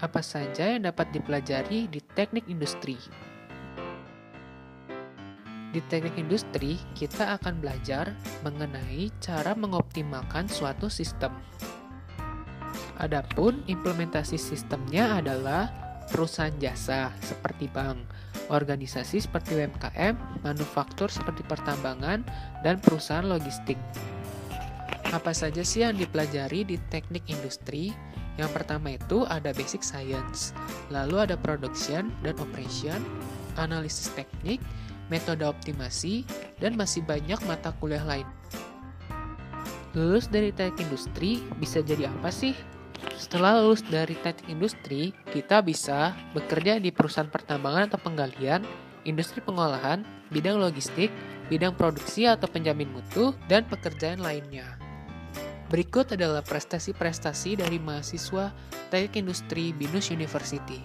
Apa saja yang dapat dipelajari di teknik industri? Di teknik industri, kita akan belajar mengenai cara mengoptimalkan suatu sistem. Adapun implementasi sistemnya adalah perusahaan jasa seperti bank, organisasi seperti UMKM, manufaktur seperti pertambangan, dan perusahaan logistik. Apa saja sih yang dipelajari di teknik industri? Yang pertama itu ada basic science, lalu ada production dan operation, analisis teknik, metode optimasi, dan masih banyak mata kuliah lain. Lulus dari teknik industri bisa jadi apa sih? Setelah lulus dari teknik industri, kita bisa bekerja di perusahaan pertambangan atau penggalian, industri pengolahan, bidang logistik, bidang produksi atau penjamin mutu, dan pekerjaan lainnya. Berikut adalah prestasi-prestasi dari mahasiswa Teknik Industri Binus University.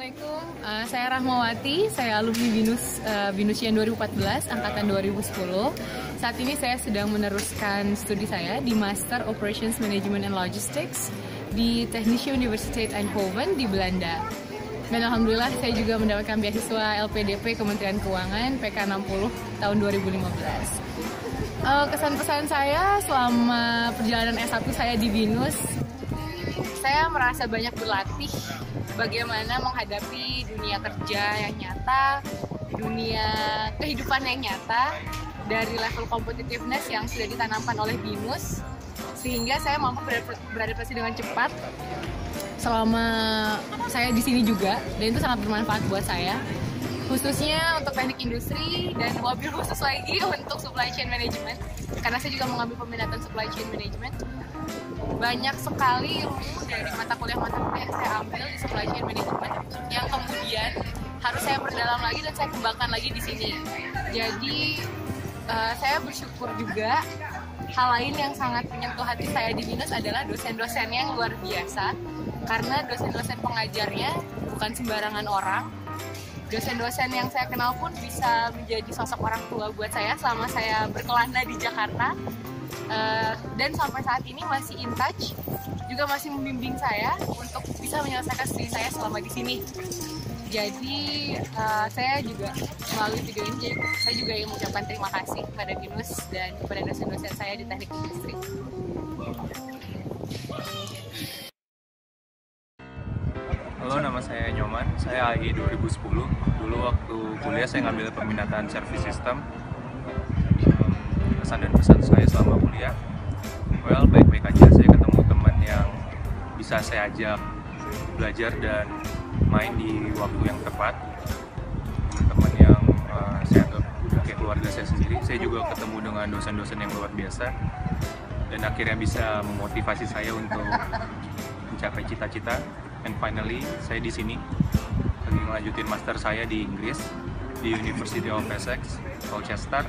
Assalamualaikum, uh, saya Rahmawati, saya alumni Binus uh, Binusian 2014, angkatan 2010. Saat ini saya sedang meneruskan studi saya di Master Operations Management and Logistics di Technische Universiteit Eindhoven di Belanda. Dan Alhamdulillah saya juga mendapatkan beasiswa LPDP Kementerian Keuangan PK60 tahun 2015. Uh, kesan-pesan saya selama perjalanan S1 saya di Binus, saya merasa banyak berlatih bagaimana menghadapi dunia kerja yang nyata, dunia kehidupan yang nyata dari level competitiveness yang sudah ditanamkan oleh BINUS sehingga saya mampu beradaptasi dengan cepat selama saya di sini juga dan itu sangat bermanfaat buat saya khususnya untuk teknik industri dan mobil khusus lagi untuk supply chain management karena saya juga mengambil peminatan supply chain management banyak sekali ilmu dari mata kuliah-mata kuliah yang saya ambil di supply chain management yang kemudian harus saya perdalam lagi dan saya kembangkan lagi di sini. Jadi uh, saya bersyukur juga hal lain yang sangat menyentuh hati saya di Binus adalah dosen-dosen yang luar biasa karena dosen-dosen pengajarnya bukan sembarangan orang. Dosen-dosen yang saya kenal pun bisa menjadi sosok orang tua buat saya selama saya berkelana di Jakarta. Uh, dan sampai saat ini masih in touch juga masih membimbing saya untuk bisa menyelesaikan studi saya selama di sini. Jadi uh, saya juga melalui video ini saya juga ingin mengucapkan terima kasih kepada Binus dan kepada dosen-dosen saya di teknik industri Saya AI 2010. Dulu waktu kuliah saya ngambil peminatan service system. Kesan dan pesan saya selama kuliah. Well baik-baik aja. Saya ketemu teman yang bisa saya ajak belajar dan main di waktu yang tepat. Teman-teman yang uh, saya anggap kayak keluarga saya sendiri. Saya juga ketemu dengan dosen-dosen yang luar biasa. Dan akhirnya bisa memotivasi saya untuk mencapai cita-cita. And finally saya di sini lagi melanjutin master saya di Inggris di University of Essex Colchester.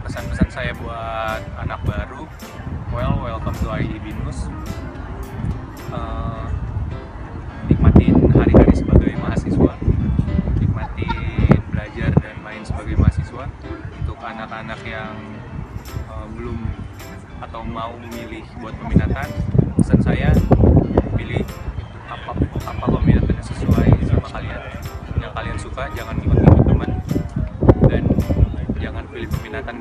Pesan-pesan saya buat anak baru well welcome to IE Binus uh, nikmatin hari-hari sebagai mahasiswa nikmatin belajar dan main sebagai mahasiswa. Untuk anak-anak yang uh, belum atau mau memilih buat peminatan pesan saya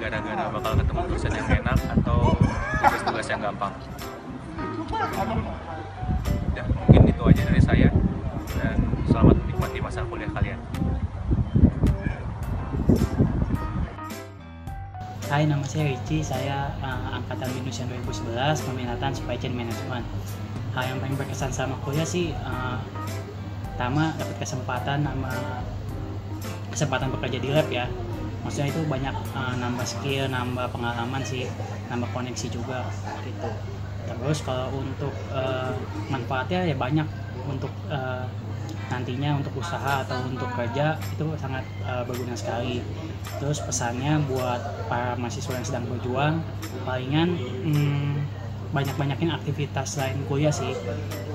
gara-gara bakal ketemu dosen yang enak atau tugas-tugas yang gampang ya mungkin itu aja dari saya dan selamat menikmati masa kuliah kalian Hai, nama saya Ricci. Saya uh, angkatan yang 2011, peminatan Supply Chain Management. Hal yang paling berkesan sama kuliah sih, uh, pertama dapat kesempatan sama kesempatan bekerja di lab ya. Maksudnya itu banyak uh, nambah skill, nambah pengalaman sih, nambah koneksi juga gitu. Terus kalau untuk uh, manfaatnya ya banyak untuk uh, nantinya untuk usaha atau untuk kerja itu sangat uh, berguna sekali. Terus pesannya buat para mahasiswa yang sedang berjuang, palingan hmm, banyak-banyakin aktivitas lain kuliah sih.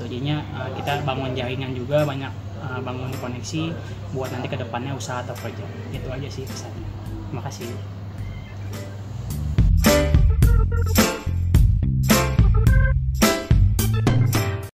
Jadinya uh, kita bangun jaringan juga, banyak uh, bangun koneksi buat nanti ke depannya usaha atau kerja. Itu aja sih pesannya. Terima kasih.